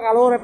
Pak kalore,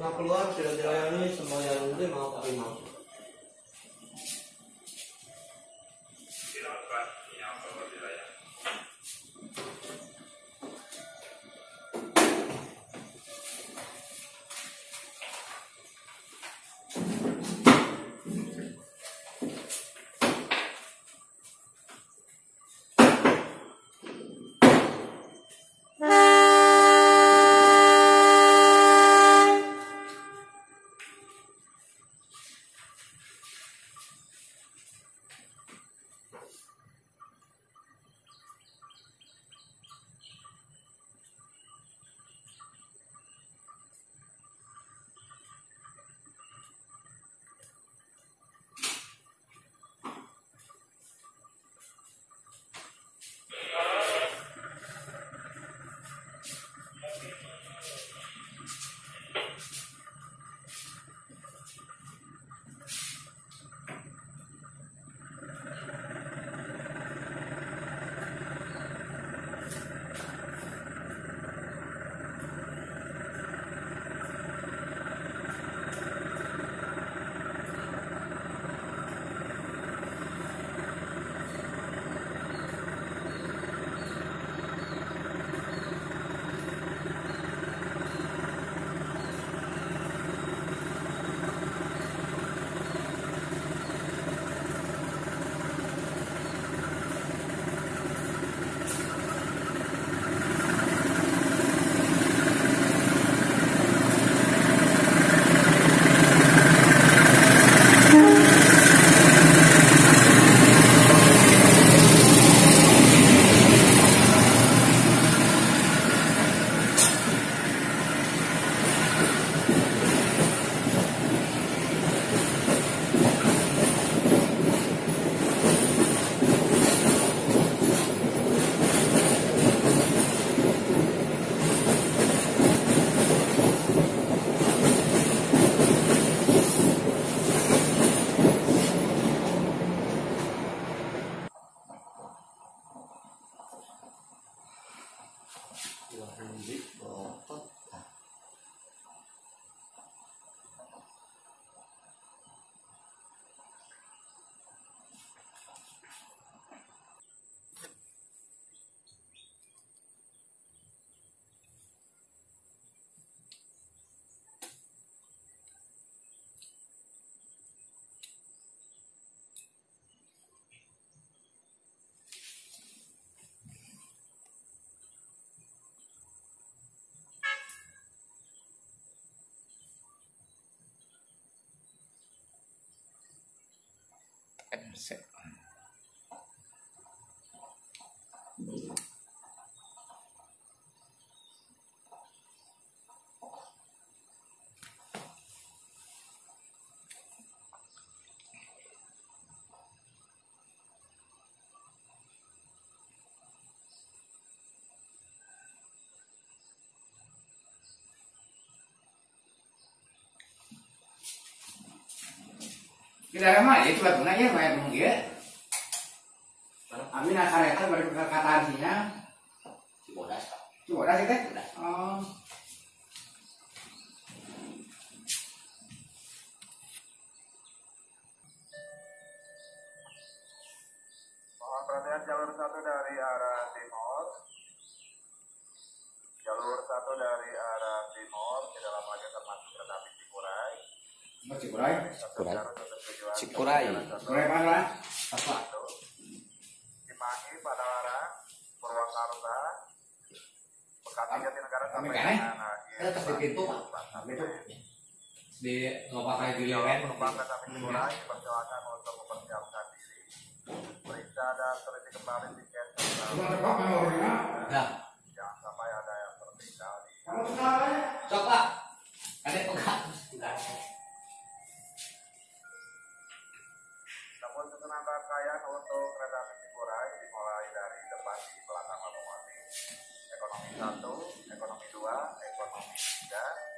Lima keluar sudah dilayani semua yang muslim mau 哦 set. Di otot. Kita mah itu batuna ya ieu. Amin akareta bari perkataan sinya. Cibodas. Coba dah kita. Oh. Mohon perhatian jalur satu dari arah timur. Jalur satu dari arah timur di dalam lagi termasuk kereta api Cikuray. Masih kurai. Cikuray. Jalur satu tujuan Cikuray. Jalan satu Kurai mana? Apa? Cimahi, Padalarang, Purwakarta, Bekasi, Jatinegara Kami sampai. Kita di pintu, Pak. Pintu. Di di lewen. Cikuray untuk mempersiapkan diri. Periksa dan teliti kembali tiket mana orangnya? Nah, jangan sampai ada yang tertinggal di ya? coba. Ada pegang. Rangkaian untuk kereta api Cikuray dimulai dari depan di belakang lokomotif. Ekonomi 1, ekonomi 2, ekonomi 3,